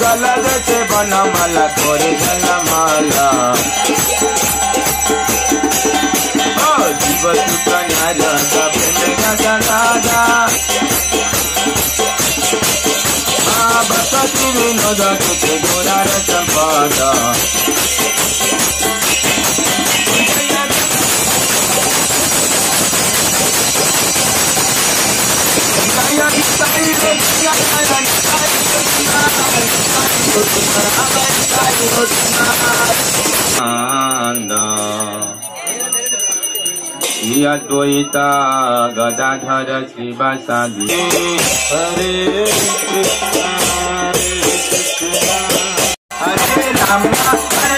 गलगचे बनमाला थोडे जनमाला जीव दादा बसा तुम्ही नदा तुझे गोरार संपादा Yadvaita Gadadhara Srivasadhi Hare Krishna Hare Krishna. Hare Rama